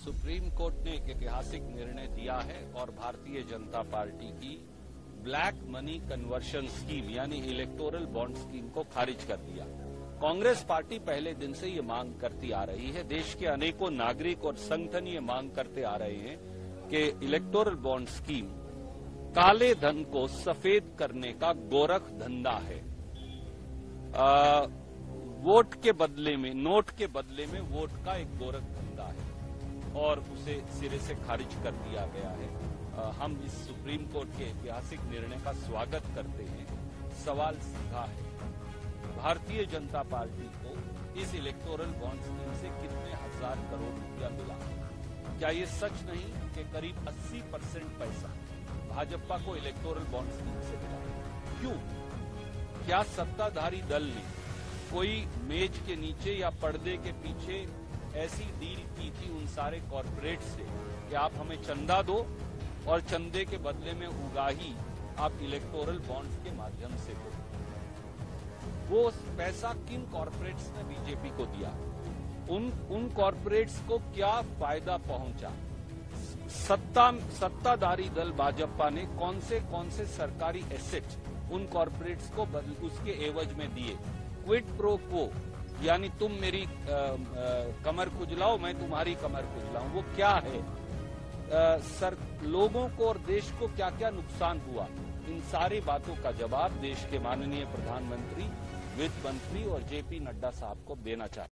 Supreme court ने एक ऐतिहासिक निर्णय दिया है और भारतीय जनता पार्टी की ब्लैक मनी कन्वर्शन स्कीम यानी इलेक्टोरल बॉन्ड स्कीम को खारिज कर दिया। कांग्रेस पार्टी पहले दिन से ये मांग करती आ रही है। देश के अनेकों नागरिक और संगठन ये मांग करते आ रहे हैं कि इलेक्टोरल बॉन्ड स्कीम काले धन को सफ़ेद करने का गोरख धंधा है। आ, वोट के बदले में नोट के बदले में वोट का एक गोरख धंधा है। और उसे सिरे से खारिज कर दिया गया है। हम इस सुप्रीम कोर्ट के ऐतिहासिक निर्णय का स्वागत करते हैं। सवाल सीधा है, भारतीय जनता पार्टी को इस इलेक्टोरल बॉन्ड स्कीम से कितने हज़ार करोड़ रुपया मिला? क्या ये सच नहीं कि करीब 80 परसेंट पैसा भाजपा को इलेक्टोरल बॉन्ड स्कीम से मिला? क्यों? क्या सत्ताधारी दल ने कोई मेज के नीचे या पर्दे के पीछे ऐसी डील की थी उन सारे कॉरपोरेट से कि आप हमें चंदा दो और चंदे के बदले में उगाही आप इलेक्टोरल बॉन्ड्स के माध्यम से दो। वो पैसा किन कॉरपोरेट्स ने बीजेपी को दिया? उन उन कॉरपोरेट्स को क्या फ़ायदा पहुँचा? सत्ता, सत्ताधारी दल भाजपा ने कौन से कौन से सरकारी एसेट उन कॉरपोरेट्स को उसके एवज में दिए? क्विट प्रो को यानी तुम मेरी आ, आ, कमर खुजलाओ मैं तुम्हारी कमर खुजलाऊ। वो क्या है? आ, सर लोगों को और देश को क्या क्या नुकसान हुआ? इन सारी बातों का जवाब देश के माननीय प्रधानमंत्री वित्त मंत्री और जेपी नड्डा साहब को देना चाहिए